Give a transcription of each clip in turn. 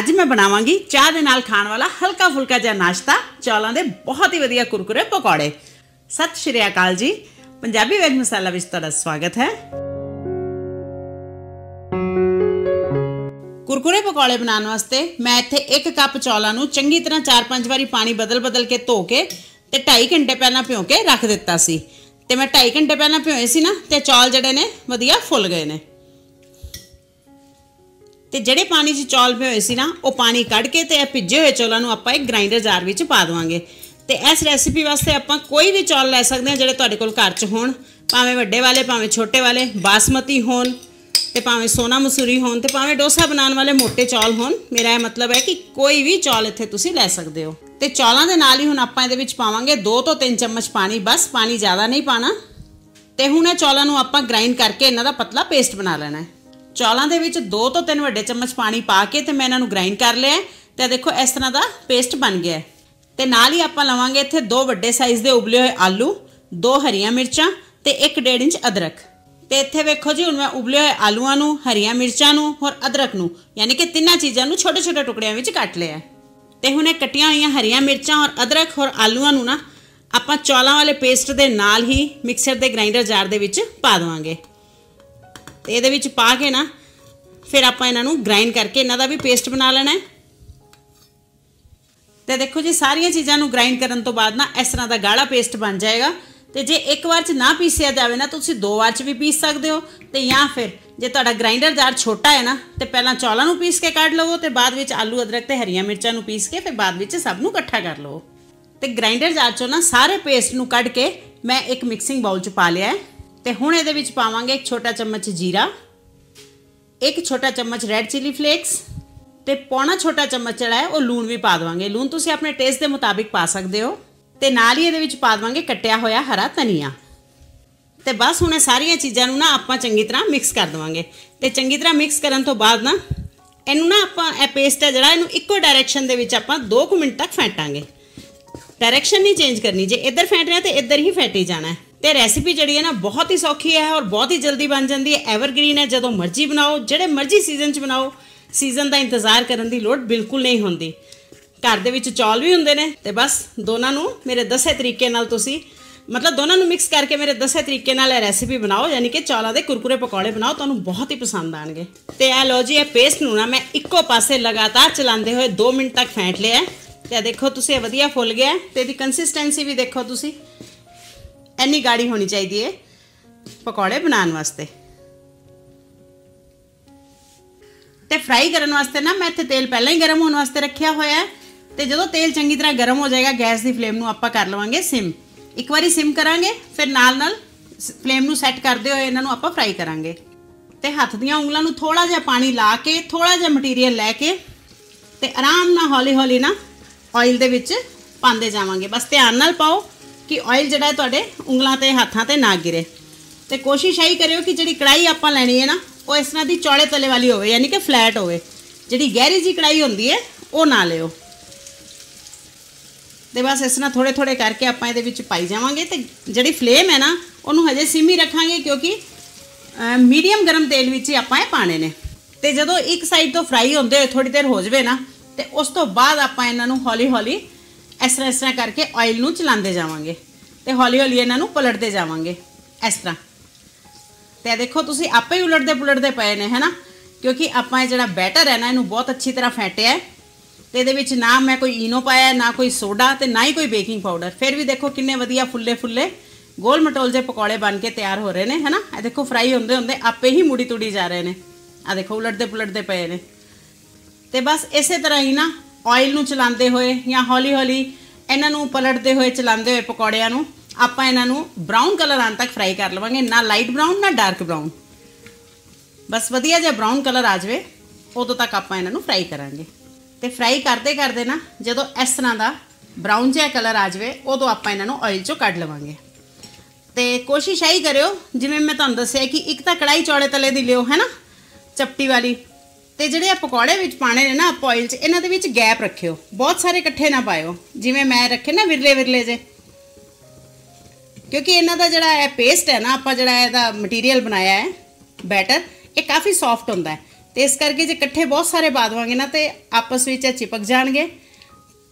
ਅੱਜ ਮੈਂ ਬਣਾਵਾਂਗੀ ਚਾਹ ਦੇ ਨਾਲ ਖਾਣ ਵਾਲਾ ਹਲਕਾ ਫੁਲਕਾ ਜਿਹਾ ਨਾਸ਼ਤਾ, ਚੌਲਾਂ ਦੇ ਬਹੁਤ ਹੀ ਵਧੀਆ ਕੁਰਕੁਰੇ ਪਕੌੜੇ। ਸਤਿ ਸ਼੍ਰੀ ਅਕਾਲ ਜੀ। ਪੰਜਾਬੀ ਵੈਜ ਮਸਾਲਾ ਵਿੱਚ ਤੁਹਾਡਾ ਸਵਾਗਤ ਹੈ। ਕੁਰਕੁਰੇ ਪਕੌੜੇ ਬਣਾਉਣ ਵਾਸਤੇ ਮੈਂ ਇੱਥੇ 1 ਕੱਪ ਚੌਲਾਂ ਨੂੰ ਚੰਗੀ ਤਰ੍ਹਾਂ 4-5 ਵਾਰੀ ਪਾਣੀ ਬਦਲ-ਬਦਲ ਕੇ ਧੋ ਕੇ ਤੇ 2.5 ਘੰਟੇ ਪਹਿਲਾਂ ਭਿਓ ਕੇ ਰੱਖ ਦਿੱਤਾ ਸੀ। ਤੇ ਮੈਂ 2.5 ਘੰਟੇ ਪਹਿਲਾਂ ਭਿਓਏ ਸੀ ਨਾ, ਤੇ ਚੌਲ ਜਿਹੜੇ ਨੇ ਵਧੀਆ ਫੁੱਲ ਗਏ ਨੇ। ਤੇ ਜਿਹੜੇ ਪਾਣੀ 'ਚ ਚੌਲ ਭਿਓਏ ਸੀ ਨਾ, ਉਹ ਪਾਣੀ ਕੱਢ ਕੇ ਤੇ ਇਹ ਭਿੱਜੇ ਹੋਏ ਚੌਲਾਂ ਨੂੰ ਆਪਾਂ ਇੱਕ ਗ੍ਰਾਈਂਡਰ ਜਾਰ ਵਿੱਚ ਪਾ ਦਵਾਂਗੇ। ਤੇ ਇਸ ਰੈਸਿਪੀ ਵਾਸਤੇ ਆਪਾਂ ਕੋਈ ਵੀ ਚੌਲ ਲੈ ਸਕਦੇ ਹਾਂ ਜਿਹੜੇ ਤੁਹਾਡੇ ਕੋਲ ਘਰ 'ਚ ਹੋਣ। ਭਾਵੇਂ ਵੱਡੇ ਵਾਲੇ, ਭਾਵੇਂ ਛੋਟੇ ਵਾਲੇ, ਬਾਸਮਤੀ ਹੋਣ ਤੇ ਭਾਵੇਂ ਸੋਨਾ ਮਸੂਰੀ ਹੋਣ ਤੇ ਭਾਵੇਂ ਡੋਸਾ ਬਣਾਉਣ ਵਾਲੇ ਮੋٹے ਚੌਲ ਹੋਣ। ਮੇਰਾ ਇਹ ਮਤਲਬ ਹੈ ਕਿ ਕੋਈ ਵੀ ਚੌਲ ਇੱਥੇ ਤੁਸੀਂ ਲੈ ਸਕਦੇ ਹੋ। ਤੇ ਚੌਲਾਂ ਦੇ ਨਾਲ ਹੀ ਹੁਣ ਆਪਾਂ ਇਹਦੇ ਵਿੱਚ ਪਾਵਾਂਗੇ 2 ਤੋਂ 3 ਚਮਚ ਪਾਣੀ, ਬਸ ਪਾਣੀ ਜ਼ਿਆਦਾ ਨਹੀਂ ਪਾਣਾ। ਤੇ ਹੁਣ ਇਹ ਚੌਲਾਂ ਨੂੰ ਆਪਾਂ ਗ੍ਰਾਈਂਡ ਕਰਕੇ ਇਹਨਾਂ ਦਾ ਪਤਲਾ ਪੇਸਟ ਬਣਾ ਲੈਣਾ ਹੈ। ਚੌਲਾਂ ਦੇ ਵਿੱਚ 2 ਤੋਂ 3 ਵੱਡੇ ਚਮਚ ਪਾਣੀ ਪਾ ਕੇ ਤੇ ਮੈਂ ਇਹਨਾਂ ਨੂੰ ਗ੍ਰਾਈਂਡ ਕਰ ਲਿਆ ਤੇ ਦੇਖੋ, ਇਸ ਤਰ੍ਹਾਂ ਦਾ ਪੇਸਟ ਬਣ ਗਿਆ ਤੇ ਨਾਲ ਹੀ ਆਪਾਂ ਲਵਾਂਗੇ ਇੱਥੇ ਦੋ ਵੱਡੇ ਸਾਈਜ਼ ਦੇ ਉਬਲੇ ਹੋਏ ਆਲੂ, ਦੋ ਹਰੀਆਂ ਮਿਰਚਾਂ ਤੇ 1.5 ਇੰਚ ਅਦਰਕ। ਤੇ ਇੱਥੇ ਵੇਖੋ ਜੀ, ਹੁਣ ਮੈਂ ਉਬਲੇ ਹੋਏ ਆਲੂਆਂ ਨੂੰ, ਹਰੀਆਂ ਮਿਰਚਾਂ ਨੂੰ ਔਰ ਅਦਰਕ ਨੂੰ, ਯਾਨੀ ਕਿ ਤਿੰਨਾਂ ਚੀਜ਼ਾਂ ਨੂੰ ਛੋਟੇ ਛੋਟੇ ਟੁਕੜਿਆਂ ਵਿੱਚ ਕੱਟ ਲਿਆ ਤੇ ਹੁਣ ਇਹ ਕੱਟੀਆਂ ਹੋਈਆਂ ਹਰੀਆਂ ਮਿਰਚਾਂ ਔਰ ਅਦਰਕ ਔਰ ਆਲੂਆਂ ਨੂੰ ਨਾ ਆਪਾਂ ਚੌਲਾਂ ਵਾਲੇ ਪੇਸਟ ਦੇ ਨਾਲ ਹੀ ਮਿਕਸਰ ਦੇ ਗ੍ਰਾਈਂਡਰ ਜਾਰ ਦੇ ਵਿੱਚ ਪਾ ਦਵਾਂਗੇ। ਤੇ ਇਹਦੇ ਵਿੱਚ ਪਾ ਕੇ ਨਾ, ਫਿਰ ਆਪਾਂ ਇਹਨਾਂ ਨੂੰ ਗ੍ਰਾਈਂਡ ਕਰਕੇ ਇਹਨਾਂ ਦਾ ਵੀ ਪੇਸਟ ਬਣਾ ਲੈਣਾ ਹੈ। ਤੇ ਦੇਖੋ ਜੀ, ਸਾਰੀਆਂ ਚੀਜ਼ਾਂ ਨੂੰ ਗ੍ਰਾਈਂਡ ਕਰਨ ਤੋਂ ਬਾਅਦ ਨਾ ਇਸ ਤਰ੍ਹਾਂ ਦਾ ਗਾੜਾ ਪੇਸਟ ਬਣ ਜਾਏਗਾ। ਤੇ ਜੇ ਇੱਕ ਵਾਰ ਚ ਨਾ ਪੀਸਿਆ ਜਾਵੇ ਨਾ, ਤੁਸੀਂ ਦੋ ਵਾਰ ਚ ਵੀ ਪੀਸ ਸਕਦੇ ਹੋ ਤੇ ਜਾਂ ਫਿਰ ਜੇ ਤੁਹਾਡਾ ਗ੍ਰਾਈਂਡਰ ਜਾਰ ਛੋਟਾ ਹੈ ਨਾ, ਤੇ ਪਹਿਲਾਂ ਚੌਲਾਂ ਨੂੰ ਪੀਸ ਕੇ ਕੱਢ ਲਵੋ ਤੇ ਬਾਅਦ ਵਿੱਚ ਆਲੂ, ਅਦਰਕ ਤੇ ਹਰੀਆਂ ਮਿਰਚਾਂ ਨੂੰ ਪੀਸ ਕੇ ਫਿਰ ਬਾਅਦ ਵਿੱਚ ਸਭ ਨੂੰ ਇਕੱਠਾ ਕਰ ਲਵੋ। ਤੇ ਗ੍ਰਾਈਂਡਰ ਜਾਰ ਚੋਂ ਨਾ ਸਾਰੇ ਪੇਸਟ ਨੂੰ ਕੱਢ ਕੇ ਮੈਂ ਇੱਕ ਮਿਕਸਿੰਗ ਬਾਉਲ ਚ ਪਾ ਲਿਆ ਹੈ। ਤੇ ਹੁਣ ਇਹਦੇ ਵਿੱਚ ਪਾਵਾਂਗੇ ਇੱਕ ਛੋਟਾ ਚਮਚ ਜੀਰਾ, ਇੱਕ ਛੋਟਾ ਚਮਚ ਰੈੱਡ ਚਿਲੀ ਫਲੇਕਸ ਤੇ ਪੌਣਾ ਛੋਟਾ ਚਮਚ ਜਿਹੜਾ ਹੈ ਉਹ ਲੂਣ ਵੀ ਪਾ ਦਵਾਂਗੇ। ਲੂਣ ਤੁਸੀਂ ਆਪਣੇ ਟੇਸਟ ਦੇ ਮੁਤਾਬਿਕ ਪਾ ਸਕਦੇ ਹੋ ਤੇ ਨਾਲ ਹੀ ਇਹਦੇ ਵਿੱਚ ਪਾ ਦਵਾਂਗੇ ਕੱਟਿਆ ਹੋਇਆ ਹਰਾ ਧਨੀਆ। ਤੇ ਬਸ ਹੁਣ ਇਹ ਸਾਰੀਆਂ ਚੀਜ਼ਾਂ ਨੂੰ ਨਾ ਆਪਾਂ ਚੰਗੀ ਤਰ੍ਹਾਂ ਮਿਕਸ ਕਰ ਦਵਾਂਗੇ। ਤੇ ਚੰਗੀ ਤਰ੍ਹਾਂ ਮਿਕਸ ਕਰਨ ਤੋਂ ਬਾਅਦ ਨਾ ਇਹਨੂੰ ਨਾ ਆਪਾਂ ਇਹ ਪੇਸਟ ਹੈ ਜਿਹੜਾ ਇਹਨੂੰ ਇੱਕੋ ਡਾਇਰੈਕਸ਼ਨ ਦੇ ਵਿੱਚ ਆਪਾਂ 2 ਮਿੰਟ ਤੱਕ ਫੈਂਟਾਂਗੇ। ਡਾਇਰੈਕਸ਼ਨ ਨਹੀਂ ਚੇਂਜ ਕਰਨੀ। ਜੇ ਇੱਧਰ ਫੈਂਟ ਰਿਹਾ ਤੇ ਇੱਧਰ ਹੀ ਫੈਂਟੀ ਜਾਣਾ ਹੈ। ਤੇ ਰੈਸਿਪੀ ਜਿਹੜੀ ਹੈ ਨਾ ਬਹੁਤ ਹੀ ਸੌਖੀ ਹੈ ਔਰ ਬਹੁਤ ਹੀ ਜਲਦੀ ਬਣ ਜਾਂਦੀ ਹੈ। ਐਵਰਗ੍ਰੀਨ ਹੈ, ਜਦੋਂ ਮਰਜ਼ੀ ਬਣਾਓ, ਜਿਹੜੇ ਮਰਜ਼ੀ ਸੀਜ਼ਨ 'ਚ ਬਣਾਓ ਸੀਜ਼ਨ ਦਾ ਇੰਤਜ਼ਾਰ ਕਰਨ ਦੀ ਲੋੜ ਬਿਲਕੁਲ ਨਹੀਂ ਹੁੰਦੀ। ਘਰ ਦੇ ਵਿੱਚ ਚੌਲ ਵੀ ਹੁੰਦੇ ਨੇ ਤੇ ਬਸ ਦੋਨਾਂ ਨੂੰ ਮੇਰੇ ਦੱਸੇ ਤਰੀਕੇ ਨਾਲ ਤੁਸੀਂ, ਮਤਲਬ ਦੋਨਾਂ ਨੂੰ ਮਿਕਸ ਕਰਕੇ ਮੇਰੇ ਦੱਸੇ ਤਰੀਕੇ ਨਾਲ ਇਹ ਰੈਸਿਪੀ ਬਣਾਓ, ਯਾਨੀ ਕਿ ਚੌਲਾਂ ਦੇ ਕੁਰਕੁਰੇ ਪਕੌੜੇ ਬਣਾਓ, ਤੁਹਾਨੂੰ ਬਹੁਤ ਹੀ ਪਸੰਦ ਆਣਗੇ। ਤੇ ਇਹ ਲੋ ਜੀ, ਇਹ ਪੇਸਟ ਨੂੰ ਨਾ ਮੈਂ ਇੱਕੋ ਪਾਸੇ ਲਗਾਤਾਰ ਚਲਾਉਂਦੇ ਹੋਏ 2 ਮਿੰਟ ਤੱਕ ਫੈਂਟ ਲਿਆ ਤੇ ਦੇਖੋ, ਤੁਸੀਂ ਇਹ ਵਧੀਆ ਫੁੱਲ ਗਿਆ ਤੇ ਇਹਦੀ ਕੰਸਿਸਟੈਂਸੀ ਵੀ ਦੇਖੋ ਤੁਸੀਂ। ਇੰਨੀ ਗਾੜੀ ਹੋਣੀ ਚਾਹੀਦੀ ਹੈ ਪਕੌੜੇ ਬਣਾਉਣ ਵਾਸਤੇ। ਤੇ ਫਰਾਈ ਕਰਨ ਵਾਸਤੇ ਨਾ ਮੈਂ ਇੱਥੇ ਤੇਲ ਪਹਿਲਾਂ ਹੀ ਗਰਮ ਹੋਣ ਵਾਸਤੇ ਰੱਖਿਆ ਹੋਇਆ ਹੈ ਤੇ ਜਦੋਂ ਤੇਲ ਚੰਗੀ ਤਰ੍ਹਾਂ ਗਰਮ ਹੋ ਜਾਏਗਾ, ਗੈਸ ਦੀ ਫਲੇਮ ਨੂੰ ਆਪਾਂ ਕਰ ਲਵਾਂਗੇ ਸਿਮ। ਇੱਕ ਵਾਰੀ ਸਿਮ ਕਰਾਂਗੇ, ਫਿਰ ਨਾਲ ਨਾਲ ਫਲੇਮ ਨੂੰ ਸੈੱਟ ਕਰਦੇ ਹੋਏ ਇਹਨਾਂ ਨੂੰ ਆਪਾਂ ਫਰਾਈ ਕਰਾਂਗੇ। ਤੇ ਹੱਥ ਦੀਆਂ ਉਂਗਲਾਂ ਨੂੰ ਥੋੜਾ ਜਿਹਾ ਪਾਣੀ ਲਾ ਕੇ ਥੋੜਾ ਜਿਹਾ ਮਟੀਰੀਅਲ ਲੈ ਕੇ ਤੇ ਆਰਾਮ ਨਾਲ ਹੌਲੀ ਹੌਲੀ ਨਾ ਆਇਲ ਦੇ ਵਿੱਚ ਪਾਉਂਦੇ ਜਾਵਾਂਗੇ। ਬਸ ਧਿਆਨ ਨਾਲ ਪਾਓ। ਕਿ ਆਇਲ ਜਿਹੜਾ ਹੈ ਤੁਹਾਡੇ ਉਂਗਲਾਂ ਤੇ ਹੱਥਾਂ ਤੇ ਨਾ ਗਿਰੇ। ਤੇ ਕੋਸ਼ਿਸ਼ ਆਈ ਕਰਿਓ ਕਿ ਜਿਹੜੀ ਕੜਾਈ ਆਪਾਂ ਲੈਣੀ ਹੈ ਨਾ, ਉਹ ਇਸ ਤਰ੍ਹਾਂ ਦੀ ਚੌੜੇ ਤਲੇ ਵਾਲੀ ਹੋਵੇ, ਯਾਨੀ ਕਿ ਫਲੈਟ ਹੋਵੇ। ਜਿਹੜੀ ਗਹਿਰੀ ਜੀ ਕੜਾਈ ਹੁੰਦੀ ਹੈ, ਉਹ ਨਾ ਲਿਓ। ਤੇ ਬਸ ਇਸ ਤਰ੍ਹਾਂ ਥੋੜੇ ਥੋੜੇ ਕਰਕੇ ਆਪਾਂ ਇਹਦੇ ਵਿੱਚ ਪਾਈ ਜਾਵਾਂਗੇ ਤੇ ਜਿਹੜੀ ਫਲੇਮ ਹੈ ਨਾ, ਉਹਨੂੰ ਹਜੇ ਸਿਮ ਹੀ ਰੱਖਾਂਗੇ ਕਿਉਂਕਿ ਮੀਡੀਅਮ ਗਰਮ ਤੇਲ ਵਿੱਚ ਹੀ ਆਪਾਂ ਇਹ ਪਾਣੇ ਨੇ। ਤੇ ਜਦੋਂ ਇੱਕ ਸਾਈਡ ਤੋਂ ਫਰਾਈ ਹੁੰਦੇ ਹੋਏ ਥੋੜੀ ਦੇਰ ਹੋ ਜਵੇ ਨਾ, ਤੇ ਉਸ ਤੋਂ ਬਾਅਦ ਆਪਾਂ ਇਹਨਾਂ ਨੂੰ ਹੌਲੀ ਹੌਲੀ ਇਸ ਤਰ੍ਹਾਂ ਇਸ ਤਰ੍ਹਾਂ ਕਰਕੇ ਆਇਲ ਨੂੰ ਚਲਾਉਂਦੇ ਜਾਵਾਂਗੇ ਤੇ ਹੌਲੀ ਹੌਲੀ ਇਹਨਾਂ ਨੂੰ ਪਲਟਦੇ ਜਾਵਾਂਗੇ, ਇਸ ਤਰ੍ਹਾਂ। ਤੇ ਦੇਖੋ ਤੁਸੀਂ ਆਪੇ ਹੀ ਉਲਟਦੇ ਪੁਲਟਦੇ ਪਏ ਨੇ, ਹੈਨਾ? ਕਿਉਂਕਿ ਆਪਾਂ ਇਹ ਜਿਹੜਾ ਬੈਟਰ ਹੈ ਨਾ, ਇਹਨੂੰ ਬਹੁਤ ਅੱਛੀ ਤਰ੍ਹਾਂ ਫੈਟਿਆ ਹੈ। ਤੇ ਇਹਦੇ ਵਿੱਚ ਨਾ ਮੈਂ ਕੋਈ ਈਨੋ ਪਾਇਆ, ਨਾ ਕੋਈ ਸੋਡਾ ਤੇ ਨਾ ਹੀ ਕੋਈ ਬੇਕਿੰਗ ਪਾਊਡਰ ਫਿਰ ਵੀ ਦੇਖੋ ਕਿੰਨੇ ਵਧੀਆ ਫੁੱਲੇ ਫੁੱਲੇ ਗੋਲ ਮਟੋਲ ਜੇ ਪਕੌੜੇ ਬਣ ਕੇ ਤਿਆਰ ਹੋ ਰਹੇ ਨੇ, ਹੈਨਾ? ਇਹ ਦੇਖੋ ਫਰਾਈ ਹੁੰਦੇ ਹੁੰਦੇ ਆਪੇ ਹੀ ਮੁੜੀ ਤੁੜੀ ਜਾ ਰਹੇ ਨੇ। ਆ ਦੇਖੋ, ਉਲਟਦੇ ਪੁਲਟਦੇ ਪਏ ਨੇ। ਤੇ ਬਸ ਇਸੇ ਤਰ੍ਹਾਂ ਹੀ ਨਾ ਆਇਲ ਨੂੰ ਚਲਾਉਂਦੇ ਹੋਏ ਜਾਂ ਹੌਲੀ ਹੌਲੀ ਇਹਨਾਂ ਨੂੰ ਪਲਟਦੇ ਹੋਏ ਚਲਾਉਂਦੇ ਹੋਏ ਪਕੌੜਿਆਂ ਨੂੰ ਆਪਾਂ ਇਹਨਾਂ ਨੂੰ ਬ੍ਰਾਊਨ ਕਲਰ ਆਉਣ ਤੱਕ ਫਰਾਈ ਕਰ ਲਵਾਂਗੇ, ਨਾ ਲਾਈਟ ਬ੍ਰਾਊਨ ਨਾ ਡਾਰਕ ਬ੍ਰਾਊਨ ਬਸ ਵਧੀਆ ਜਿਹਾ ਬ੍ਰਾਊਨ ਕਲਰ ਆ ਜਾਵੇ, ਉਦੋਂ ਤੱਕ ਆਪਾਂ ਇਹਨਾਂ ਨੂੰ ਫਰਾਈ ਕਰਾਂਗੇ। ਤੇ ਫਰਾਈ ਕਰਦੇ ਕਰਦੇ ਨਾ, ਜਦੋਂ ਇਸ ਤਰ੍ਹਾਂ ਦਾ ਬ੍ਰਾਊਨ ਜਿਹਾ ਕਲਰ ਆ ਜਾਵੇ, ਉਦੋਂ ਆਪਾਂ ਇਹਨਾਂ ਨੂੰ ਆਇਲ ਚੋਂ ਕੱਢ ਲਵਾਂਗੇ। ਤੇ ਕੋਸ਼ਿਸ਼ ਆਈ ਕਰਿਓ, ਜਿਵੇਂ ਮੈਂ ਤੁਹਾਨੂੰ ਦੱਸਿਆ ਕਿ ਇੱਕ ਤਾਂ ਕੜਾਈ ਚੌੜੇ ਤਲੇ ਦੀ ਲਿਓ, ਹੈ ਨਾ? ਚਪਟੀ ਵਾਲੀ। ਤੇ ਜਿਹੜੇ ਆ ਪਕੌੜੇ ਵਿੱਚ ਪਾਣੇ ਨੇ ਨਾ ਆਪਾਂ ਆਇਲ 'ਚ, ਇਹਨਾਂ ਦੇ ਵਿੱਚ ਗੈਪ ਰੱਖਿਓ। ਬਹੁਤ ਸਾਰੇ ਇਕੱਠੇ ਨਾ ਪਾਇਓ। ਜਿਵੇਂ ਮੈਂ ਰੱਖੇ ਨਾ ਵਿਰਲੇ ਵਿਰਲੇ ਜੇ। ਕਿਉਂਕਿ ਇਹਨਾਂ ਦਾ ਜਿਹੜਾ ਇਹ ਪੇਸਟ ਹੈ ਨਾ, ਆਪਾਂ ਜਿਹੜਾ ਇਹਦਾ ਮਟੀਰੀਅਲ ਬਣਾਇਆ ਹੈ ਬੈਟਰ ਇਹ ਕਾਫੀ ਸੌਫਟ ਹੁੰਦਾ ਹੈ। ਤੇ ਇਸ ਕਰਕੇ ਜੇ ਇਕੱਠੇ ਬਹੁਤ ਸਾਰੇ ਪਾ ਦਵਾਂਗੇ ਨਾ, ਤੇ ਆਪਸ ਵਿੱਚ ਇਹ ਚਿਪਕ ਜਾਣਗੇ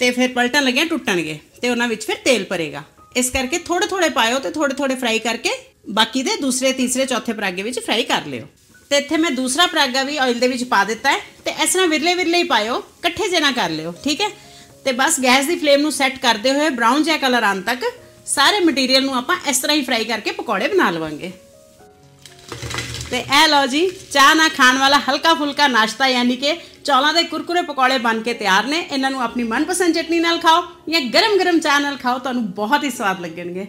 ਤੇ ਫਿਰ ਪਲਟਣ ਲੱਗਿਆ ਟੁੱਟਣਗੇ ਤੇ ਉਹਨਾਂ ਵਿੱਚ ਫਿਰ ਤੇਲ ਭਰੇਗਾ। ਇਸ ਕਰਕੇ ਥੋੜੇ ਥੋੜੇ ਪਾਇਓ ਤੇ ਥੋੜੇ ਥੋੜੇ ਫਰਾਈ ਕਰਕੇ ਬਾਕੀ ਦੇ ਦੂਸਰੇ, ਤੀਸਰੇ, ਚੌਥੇ ਪਰਾਗੇ ਵਿੱਚ ਫਰਾਈ ਕਰ ਲਿਓ। ਤੇ ਇੱਥੇ ਮੈਂ ਦੂਸਰਾ ਪਰਾਗਾ ਵੀ ਆਇਲ ਦੇ ਵਿੱਚ ਪਾ ਦਿੱਤਾ ਹੈ ਤੇ ਇਸ ਤਰ੍ਹਾਂ ਵਿਰਲੇ ਵਿਰਲੇ ਹੀ ਪਾਇਓ, ਇਕੱਠੇ ਜੇ ਨਾ ਕਰ ਲਿਓ, ਠੀਕ ਹੈ? ਤੇ ਬਸ ਗੈਸ ਦੀ ਫਲੇਮ ਨੂੰ ਸੈੱਟ ਕਰਦੇ ਹੋਏ ਬ੍ਰਾਊਨ ਜਿਹਾ ਕਲਰ ਆਉਣ ਤੱਕ ਸਾਰੇ ਮਟੀਰੀਅਲ ਨੂੰ ਆਪਾਂ ਇਸ ਤਰ੍ਹਾਂ ਹੀ ਫਰਾਈ ਕਰਕੇ ਪਕੌੜੇ ਬਣਾ ਲਵਾਂਗੇ। ਤੇ ਇਹ ਲਓ ਜੀ, ਚਾਹ ਨਾਲ ਖਾਣ ਵਾਲਾ ਹਲਕਾ ਫੁਲਕਾ ਨਾਸ਼ਤਾ, ਯਾਨੀ ਕਿ ਚੌਲਾਂ ਦੇ ਕੁਰਕੁਰੇ ਪਕੌੜੇ ਬਣ ਕੇ ਤਿਆਰ ਨੇ। ਇਹਨਾਂ ਨੂੰ ਆਪਣੀ ਮਨਪਸੰਦ ਚਟਨੀ ਨਾਲ ਖਾਓ ਜਾਂ ਗਰਮ-ਗਰਮ ਚਾਹ ਨਾਲ ਖਾਓ, ਤੁਹਾਨੂੰ ਬਹੁਤ ਹੀ ਸਵਾਦ ਲੱਗਣਗੇ।